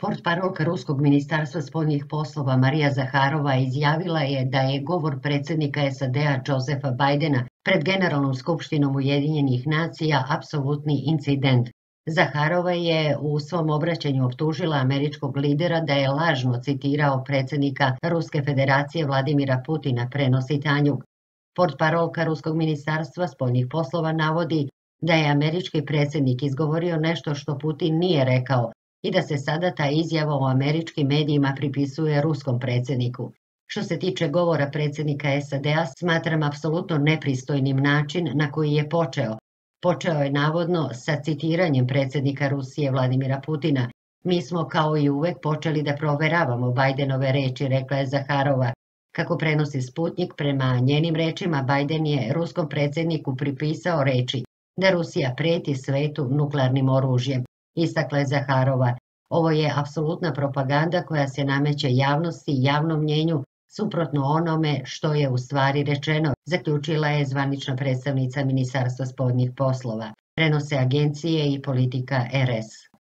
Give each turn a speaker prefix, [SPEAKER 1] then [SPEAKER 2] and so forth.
[SPEAKER 1] Portparolka Ruskog ministarstva spoljnih poslova Marija Zaharova izjavila je da je govor predsjednika SAD-a Josefa Bidena pred Generalnom skupštinom Ujedinjenih nacija apsolutni incident. Zaharova je u svom obraćanju optužila američkog lidera da je lažno citirao predsjednika Ruske federacije Vladimira Putina prenosi Tanjuk. Portparolka Ruskog ministarstva spoljnih poslova navodi da je američki predsjednik izgovorio nešto što Putin nije rekao, i da se sada ta izjava u američkim medijima pripisuje ruskom predsjedniku. Što se tiče govora predsjednika SAD-a, smatram apsolutno nepristojnim način na koji je počeo. Počeo je navodno sa citiranjem predsjednika Rusije Vladimira Putina. Mi smo kao i uvek počeli da proveravamo Bajdenove reči, rekla je Zaharova. Kako prenosi Sputnik, prema njenim rečima Bajden je ruskom predsjedniku pripisao reči da Rusija preti svetu nuklearnim oružjem istakla je Zaharova. Ovo je apsolutna propaganda koja se nameće javnosti i javnom mnjenju suprotno onome što je u stvari rečeno, zaključila je zvanična predstavnica Ministarstva spodnjih poslova. Prenose agencije i politika RS.